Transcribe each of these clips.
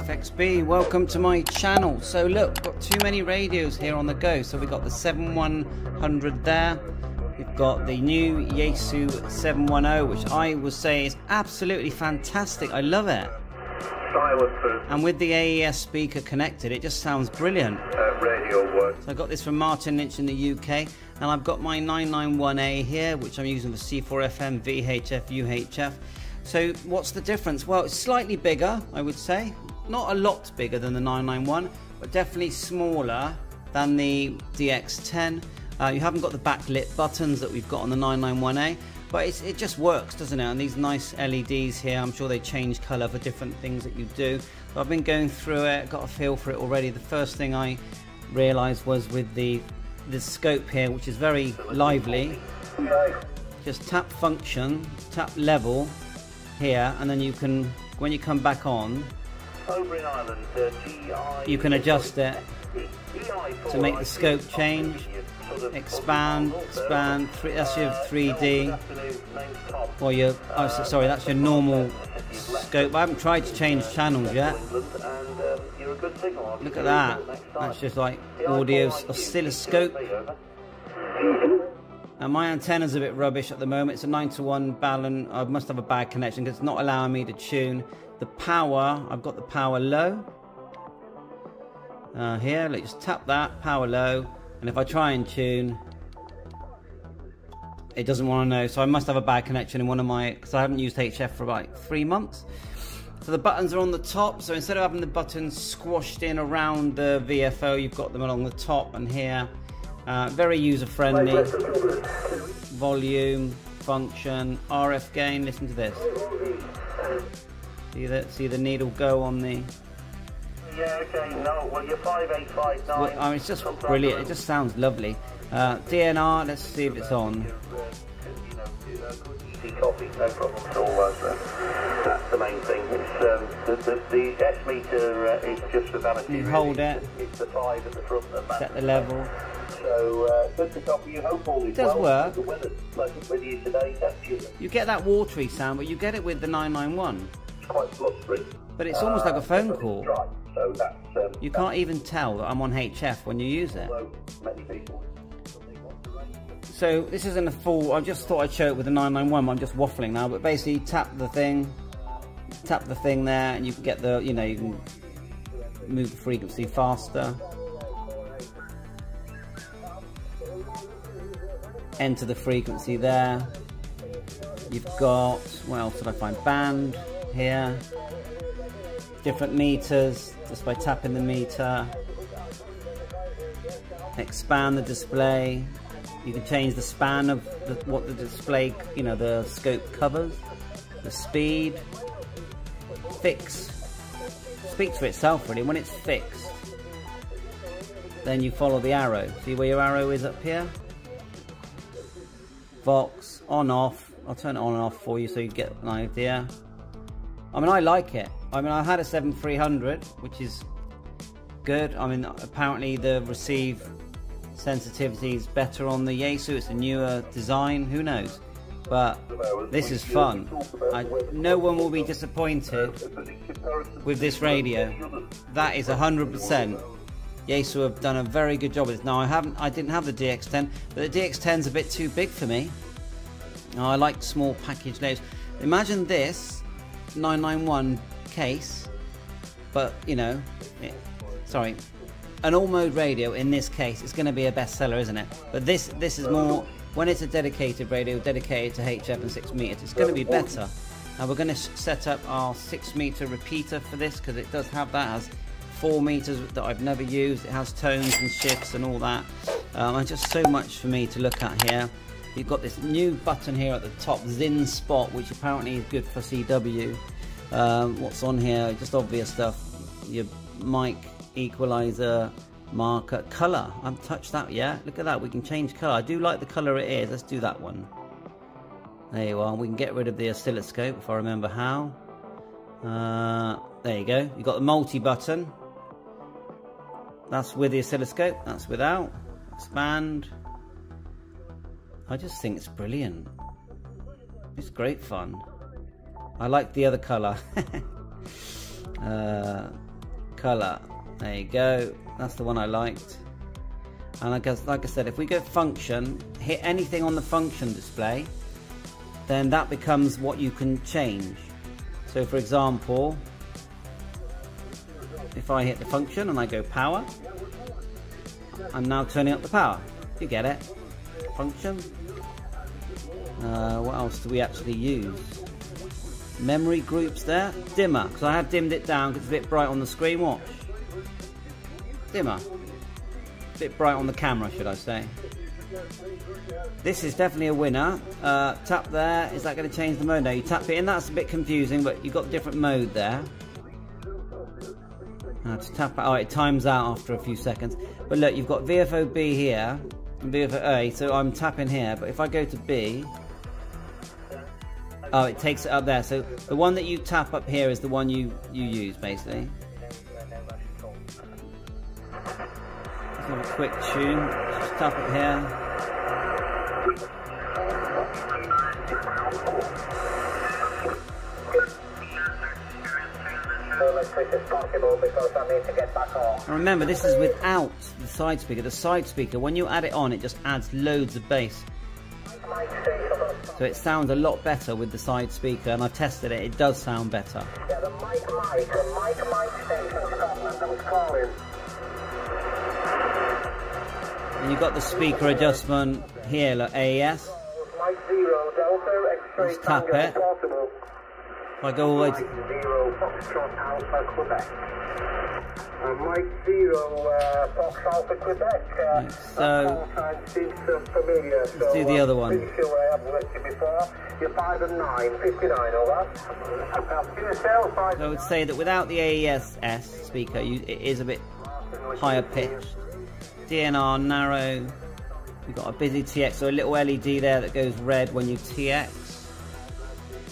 FXB, welcome to my channel. So look, got too many radios here on the go. So we've got the 7100 there. We've got the new Yaesu 710, which I would say is absolutely fantastic. I love it. And with the AES speaker connected, it just sounds brilliant. Uh, radio works. So I got this from Martin Lynch in the UK, and I've got my 991A here, which I'm using for C4FM, VHF, UHF. So what's the difference? Well, it's slightly bigger, I would say. Not a lot bigger than the 991, but definitely smaller than the DX10. Uh, you haven't got the backlit buttons that we've got on the 991A, but it just works, doesn't it? And these nice LEDs here, I'm sure they change colour for different things that you do. But I've been going through it, got a feel for it already. The first thing I realised was with the the scope here, which is very lively. Just tap function, tap level, here and then you can when you come back on you can adjust it to make the scope change expand expand that's your 3d or your oh sorry that's your normal scope. I haven't tried to change channels yet. Look at that. That's just like audio oscilloscope now my antenna's a bit rubbish at the moment. It's a 9 to 1 balance. I must have a bad connection because it's not allowing me to tune. The power, I've got the power low. Uh, here, let's tap that, power low. And if I try and tune, it doesn't want to know. So I must have a bad connection in one of my, because I haven't used HF for about three months. So the buttons are on the top. So instead of having the buttons squashed in around the VFO, you've got them along the top and here. Uh, very user friendly. Volume, function, RF gain. Listen to this. See that? See the needle go on the. Yeah. Okay. No. Well, you're five eight five nine. Well, I mean, it's just brilliant. It just sounds lovely. Uh, DNR. Let's see if it's on. Copy, no problem at all. That's the main thing. It's, um, the, the, the S meter uh, is just a vanity. You hold it. It's the five at the front. Set the level. So uh, good to copy. You hope all is it does well. work. The weather's pleasant with you today. You get that watery sound, but you get it with the 991. It's quite blustery. But it's almost like a phone call. Dry, so that's, um, you can't even tell that I'm on HF when you use it. So this isn't a full, I just thought I'd show it with the 991, I'm just waffling now, but basically tap the thing, tap the thing there and you can get the, you know, you can move the frequency faster. Enter the frequency there. You've got, what else did I find? Band here. Different meters, just by tapping the meter. Expand the display. You can change the span of the, what the display, you know, the scope covers. The speed. Fix. Speaks for itself really. When it's fixed, then you follow the arrow. See where your arrow is up here? Vox, on off. I'll turn it on and off for you so you get an idea. I mean, I like it. I mean, I had a 7300, which is good. I mean, apparently the receive sensitivity is better on the Yaesu. It's a newer design. Who knows? But this is fun. I, no one will be disappointed with this radio. That is 100%. Yaesu have done a very good job with this. Now I haven't, I didn't have the DX10, but the DX10 is a bit too big for me. I like small package layers. Imagine this 991 case, but you know, it, sorry, an all mode radio in this case is going to be a bestseller, isn't it? But this this is more when it's a dedicated radio dedicated to HF and 6 meters, it's going to be better. Now we're going to set up our 6 meter repeater for this because it does have that as four meters that I've never used. It has tones and shifts and all that. Um, and just so much for me to look at here. You've got this new button here at the top, Zin Spot, which apparently is good for CW. Um, what's on here? Just obvious stuff. Your mic equalizer marker color. I haven't touched that yet. Look at that. We can change color. I do like the color it is. Let's do that one. There you are. We can get rid of the oscilloscope if I remember how. Uh, there you go. You've got the multi button. That's with the oscilloscope, that's without. Expand. I just think it's brilliant. It's great fun. I like the other colour. uh, color. There you go. That's the one I liked. And I, like I said, if we go function, hit anything on the function display, then that becomes what you can change. So for example, if I hit the function and I go power, I'm now turning up the power. You get it. Function. Uh, what else do we actually use? Memory groups there. Dimmer, because I have dimmed it down because it's a bit bright on the screen. Watch. Dimmer. A bit bright on the camera, should I say. This is definitely a winner. Uh, tap there. Is that going to change the mode? now? you tap it in. That's a bit confusing, but you've got different mode there. Now to tap Oh, it times out after a few seconds. But look, you've got VFO-B here and VFO-A. So I'm tapping here. But if I go to B, oh, it takes it up there. So the one that you tap up here is the one you you use basically. Let's have a quick tune. Just tap it here. And remember, this is without the side speaker. The side speaker, when you add it on, it just adds loads of bass. So it sounds a lot better with the side speaker, and I've tested it, it does sound better. Yeah, the Mike Mike, the Mike Mike station Scotland that was calling. And you've got the speaker adjustment here, look, AES. Mike Zero, Delta, X-ray, Let's tap it. If go all the way Mike. Zero, Foxtrot, Alpha, Quebec. Uh, Mike Zero, uh, Fox Alpha, Quebec. Uh, Right, so- that call sign seems uh, familiar. so, do the uh, other one. Pretty sure I have worked you before. You're 5 and 9, 59, over. Five So I would say that without the AES speaker, you, it is a bit higher pitched. DNR narrow. We've got a busy TX, so a little LED there that goes red when you TX.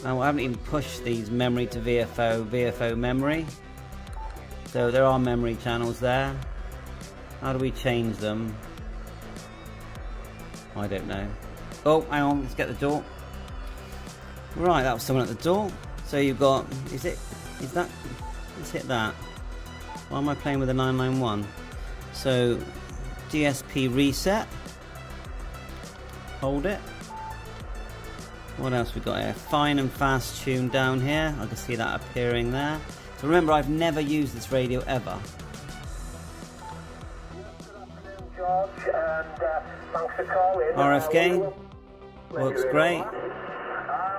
Now I haven't even pushed these memory to VFO, VFO memory. So there are memory channels there. How do we change them? I don't know. Oh, hang on, let's get the door. Right, that was someone at the door. So you've got, is it, is that, let's hit that. Why am I playing with a 991? So, DSP reset. Hold it. What else we got here? Fine and fast tune down here. I can see that appearing there. So remember, I've never used this radio ever. George, and uh, thanks for calling. RF gain. we'll- Works great.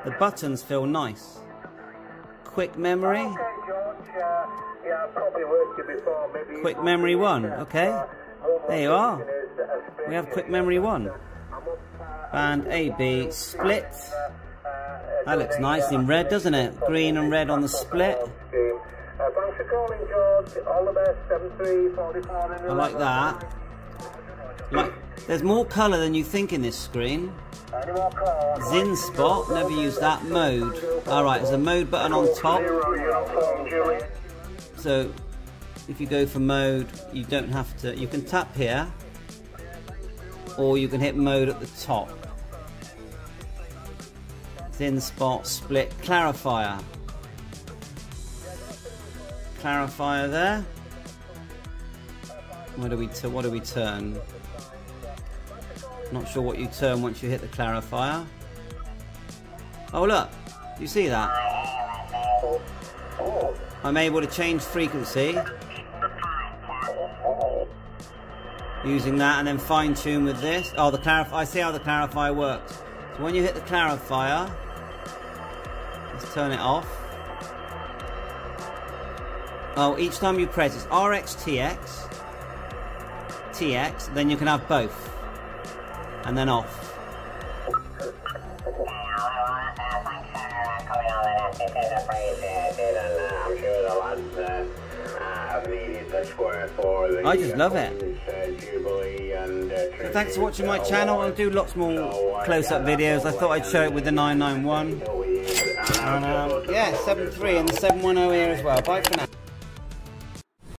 The buttons feel nice. Quick memory. Quick memory one, okay. There you are. We have quick memory one. Band AB split. That looks nice in red, doesn't it? Green and red on the split. Thanks for calling, George. All the best. 7344 I like that. Like, there's more colour than you think in this screen. Zin spot, never used that. Mode. Alright, there's a mode button on top. So if you go for mode, you don't have to, you can tap here or you can hit mode at the top. Zin spot, split, clarifier. Clarifier there. What do we, what do we turn? Not sure what you turn once you hit the clarifier. Oh look, you see that? I'm able to change frequency using that and then fine tune with this. Oh, the clarify, I see how the clarifier works. So when you hit the clarifier, let's turn it off. Oh, each time you press it's RX TX, TX, then you can have both. And then off. I just love it. So thanks for watching my channel. I'll do lots more close-up videos. I thought I'd show it with the 991. And um, yeah, 7.3 and the 710 here as well. Bye for now.